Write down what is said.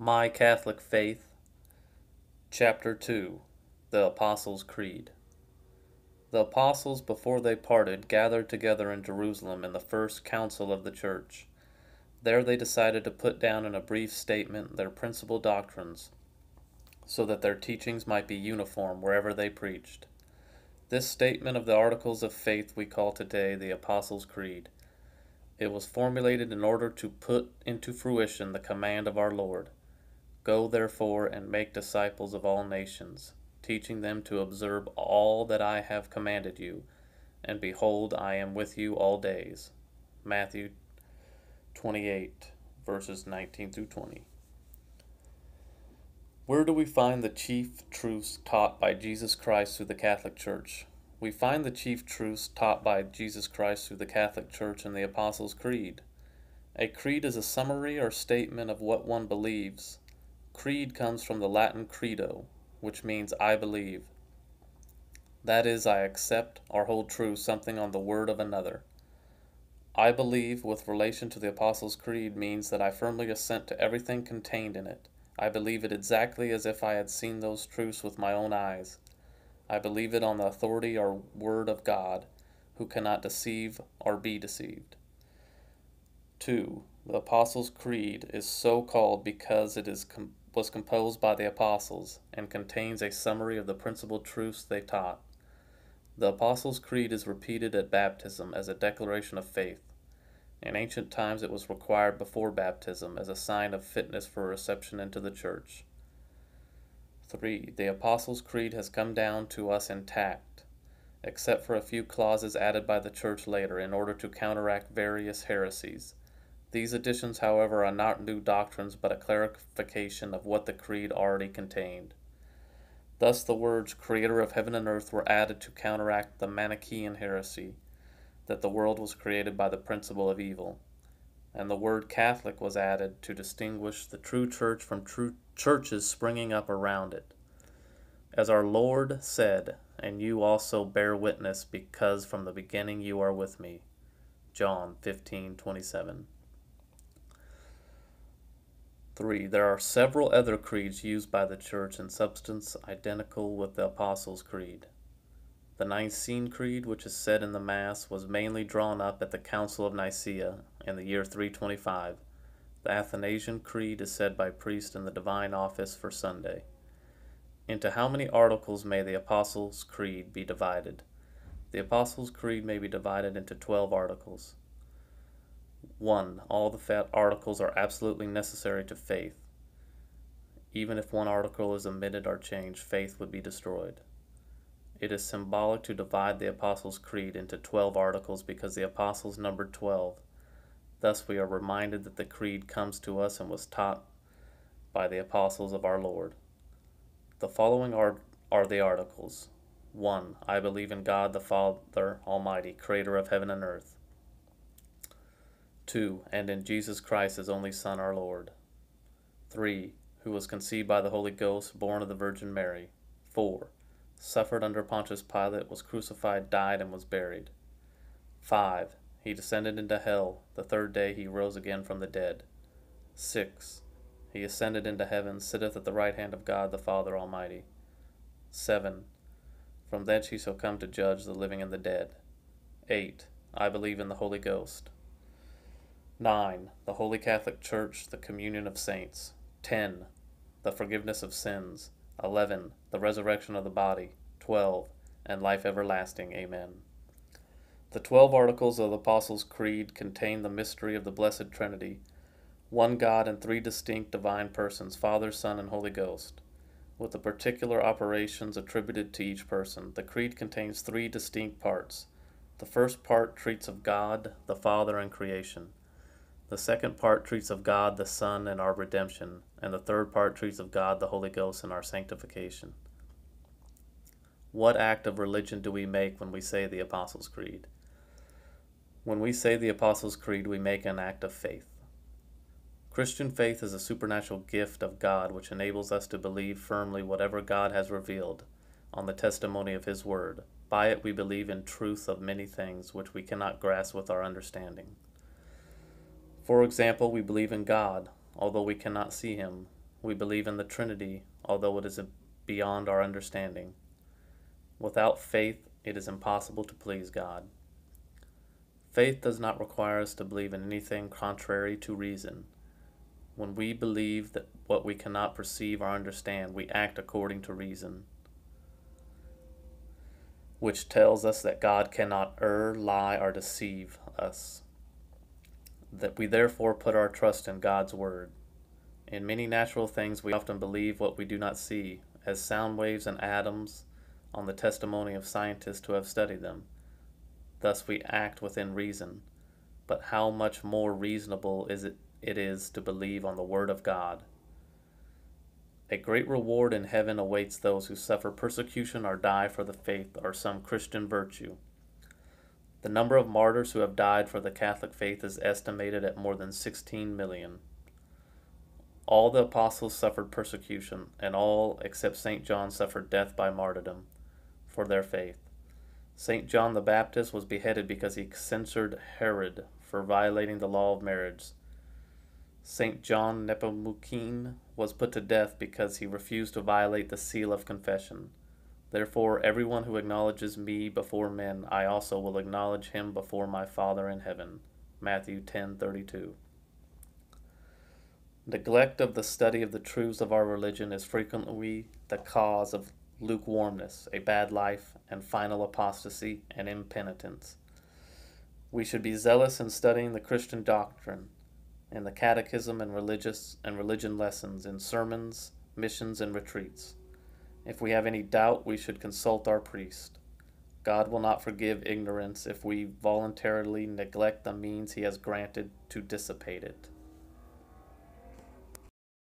My Catholic Faith, Chapter 2 The Apostles' Creed. The apostles, before they parted, gathered together in Jerusalem in the first council of the church. There they decided to put down in a brief statement their principal doctrines, so that their teachings might be uniform wherever they preached. This statement of the articles of faith we call today the Apostles' Creed. It was formulated in order to put into fruition the command of our Lord Go therefore and make disciples of all nations, teaching them to observe all that I have commanded you, and behold, I am with you all days. Matthew 28, verses 19 through 20. Where do we find the chief truths taught by Jesus Christ through the Catholic Church? We find the chief truths taught by Jesus Christ through the Catholic Church in the Apostles' Creed. A creed is a summary or statement of what one believes. Creed comes from the Latin credo, which means I believe. That is, I accept or hold true something on the word of another. I believe, with relation to the Apostles' Creed, means that I firmly assent to everything contained in it. I believe it exactly as if I had seen those truths with my own eyes. I believe it on the authority or word of God, who cannot deceive or be deceived. 2. The Apostles' Creed is so called because it is com- was composed by the apostles and contains a summary of the principal truths they taught. The Apostles' Creed is repeated at baptism as a declaration of faith. In ancient times, it was required before baptism as a sign of fitness for reception into the church. 3. The Apostles' Creed has come down to us intact, except for a few clauses added by the church later in order to counteract various heresies. These additions, however, are not new doctrines but a clarification of what the Creed already contained. Thus, the words Creator of heaven and earth were added to counteract the Manichaean heresy that the world was created by the principle of evil, and the word Catholic was added to distinguish the true church from true churches springing up around it. As our Lord said, and you also bear witness because from the beginning you are with me. John 15:27. 3. There are several other creeds used by the Church in substance identical with the Apostles' Creed. The Nicene Creed, which is said in the Mass, was mainly drawn up at the Council of Nicaea in the year 325. The Athanasian Creed is said by priests in the divine office for Sunday. Into how many articles may the Apostles' Creed be divided? The Apostles' Creed may be divided into 12 articles. 1. All the fat articles are absolutely necessary to faith. Even if one article is omitted or changed, faith would be destroyed. It is symbolic to divide the Apostles' Creed into 12 articles because the Apostles numbered 12. Thus, we are reminded that the Creed comes to us and was taught by the Apostles of our Lord. The following are, are the articles 1. I believe in God the Father Almighty, creator of heaven and earth. 2. And in Jesus Christ, his only Son, our Lord. 3. Who was conceived by the Holy Ghost, born of the Virgin Mary. 4. Suffered under Pontius Pilate, was crucified, died, and was buried. 5. He descended into hell. The third day he rose again from the dead. 6. He ascended into heaven, sitteth at the right hand of God the Father Almighty. 7. From thence he shall come to judge the living and the dead. 8. I believe in the Holy Ghost. 9. The Holy Catholic Church, the communion of saints. 10. The forgiveness of sins. 11. The resurrection of the body. 12. And life everlasting. Amen. The twelve articles of the Apostles' Creed contain the mystery of the Blessed Trinity, one God in three distinct divine persons, Father, Son, and Holy Ghost, with the particular operations attributed to each person. The Creed contains three distinct parts. The first part treats of God, the Father, and creation. The second part treats of God the Son and our redemption, and the third part treats of God the Holy Ghost and our sanctification. What act of religion do we make when we say the Apostles' Creed? When we say the Apostles' Creed, we make an act of faith. Christian faith is a supernatural gift of God which enables us to believe firmly whatever God has revealed on the testimony of His Word. By it we believe in truth of many things which we cannot grasp with our understanding. For example, we believe in God, although we cannot see him. We believe in the Trinity, although it is beyond our understanding. Without faith, it is impossible to please God. Faith does not require us to believe in anything contrary to reason. When we believe that what we cannot perceive or understand, we act according to reason, which tells us that God cannot err, lie, or deceive us. That we therefore put our trust in God's Word. In many natural things, we often believe what we do not see, as sound waves and atoms, on the testimony of scientists who have studied them. Thus we act within reason. But how much more reasonable is it, it is to believe on the Word of God? A great reward in heaven awaits those who suffer persecution or die for the faith or some Christian virtue. The number of martyrs who have died for the Catholic faith is estimated at more than 16 million. All the apostles suffered persecution, and all except St. John suffered death by martyrdom for their faith. St. John the Baptist was beheaded because he censured Herod for violating the law of marriage. St. John Nepomucene was put to death because he refused to violate the seal of confession. Therefore, everyone who acknowledges me before men, I also will acknowledge him before my Father in heaven. Matthew 10:32. Neglect of the study of the truths of our religion is frequently the cause of lukewarmness, a bad life, and final apostasy and impenitence. We should be zealous in studying the Christian doctrine, in the catechism and religious and religion lessons, in sermons, missions, and retreats. If we have any doubt, we should consult our priest. God will not forgive ignorance if we voluntarily neglect the means he has granted to dissipate it.